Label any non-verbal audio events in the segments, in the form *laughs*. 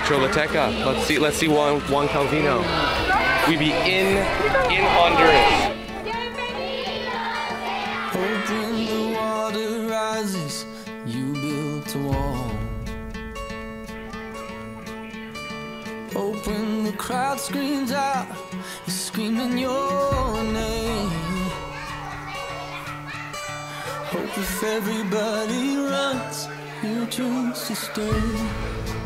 to Choloteca. Let's see. Let's see Juan, Juan Calvino. We be in in Honduras. Open the water rises, you built a wall. Open the crowd screams out, you're screaming your name. Hope if everybody runs, you choose to stay.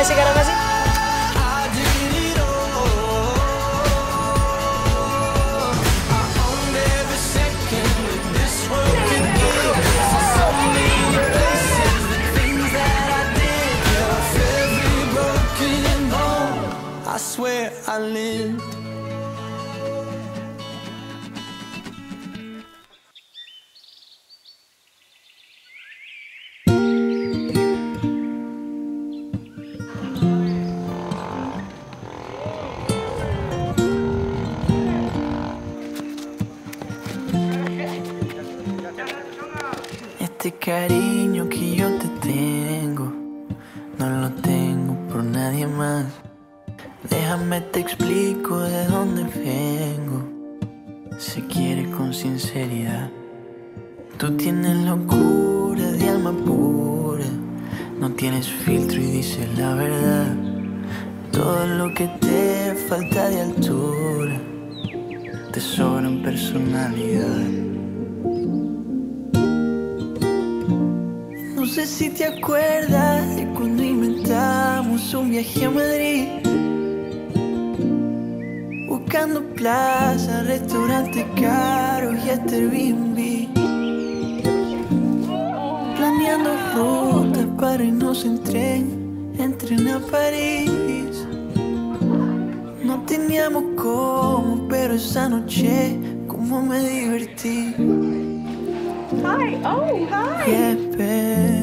vai chegar a mais Este cariño que yo te tengo, no lo tengo por nadie más. Déjame te explico de dónde vengo. Se quiere con sinceridad. Tú tienes locura de alma pura, no tienes filtro y dices la verdad. Todo lo que te falta de altura, te sobra en personalidad. Sé si te acuerdas de cuando inventamos un viaje a Madrid. Buscando plaza, restaurante caro y hasta Airbnb. Planeando rutas para irnos en tren, en tren a París. No teníamos cómo, pero esa noche, como me divertí. Hi. Oh, hi.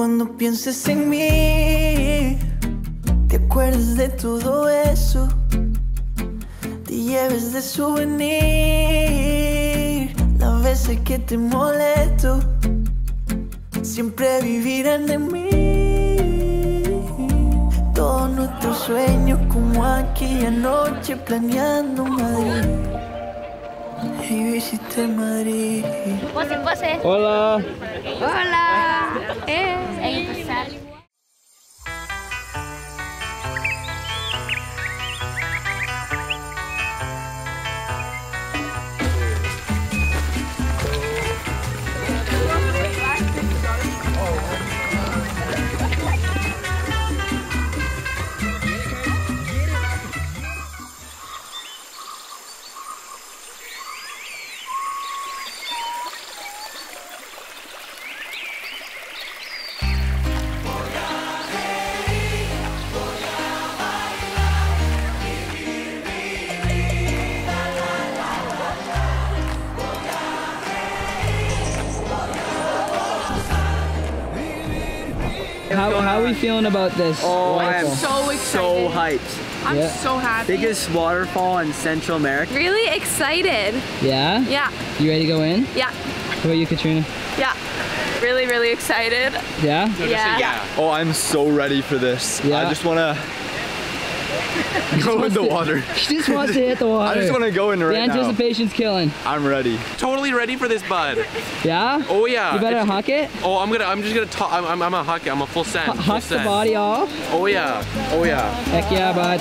Cuando pienses en mí, te acuerdes de todo eso, te lleves de souvenir las veces que te molesto, siempre vivirán de mí. Todos nuestros sueños como aquella noche planeando Madrid. Y visité Madrid. Pose, pose. Hola. Hola. Eh. Hey. 8%. so how are we feeling about this? Oh. I am so excited. So hyped. I'm yeah. so happy. Biggest waterfall in Central America. Really excited. Yeah? Yeah. You ready to go in? Yeah. How about you, Katrina? Yeah. Really, really excited. Yeah? yeah? Yeah. Oh, I'm so ready for this. Yeah. I just want to *laughs* go in the water. She *laughs* just wants to hit the water. I just wanna go in The right now. The anticipation's killing. I'm ready. Totally ready for this, bud. Yeah? Oh yeah. You better It's- huck it. Oh, I'm gonna. I'm just gonna. talk. I'm, I'm. I'm a huck it. I'm a full send. Hu- full Huck the send. body off. Oh yeah. Oh yeah. Heck yeah, bud.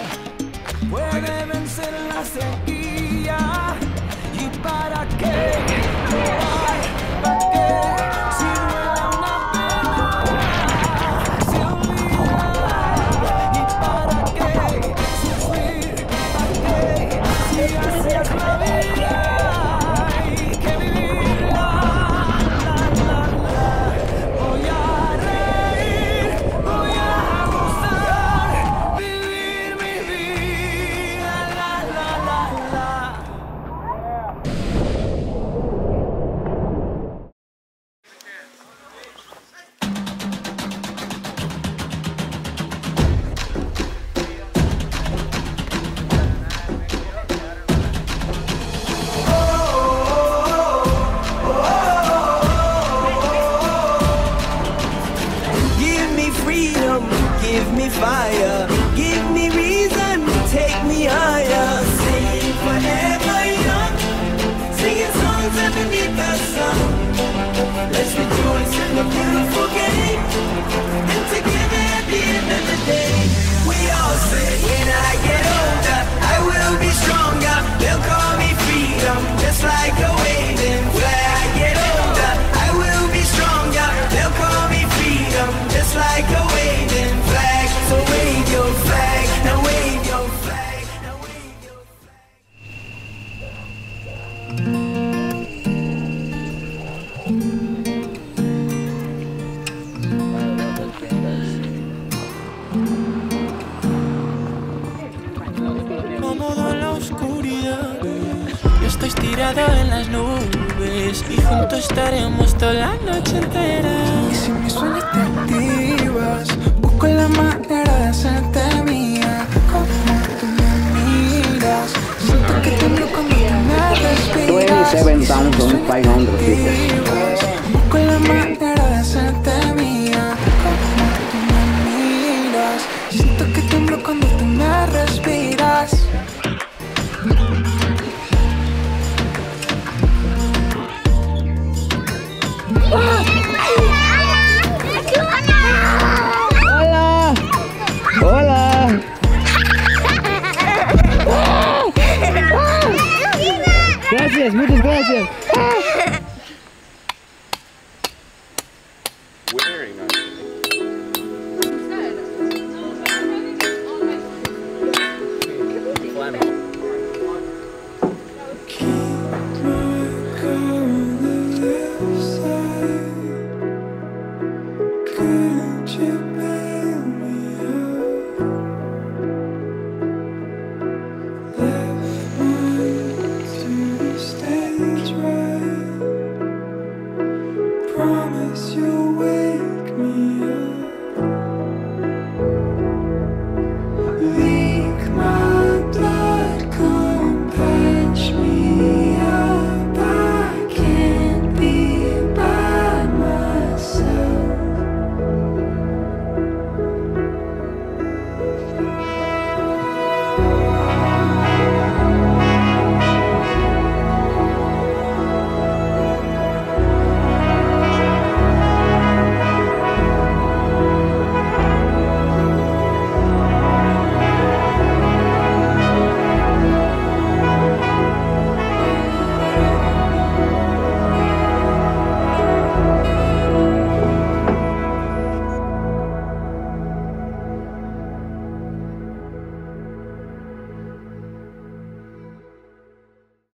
the tirado en las nubes Y juntos estaremos toda la noche entera. Y si mis sueños te activas Busco la manera de hacerte mía. Como tú me miras Siento que tengo cuando tú me respiras. 27,500 Busco la manera Ah! Bye.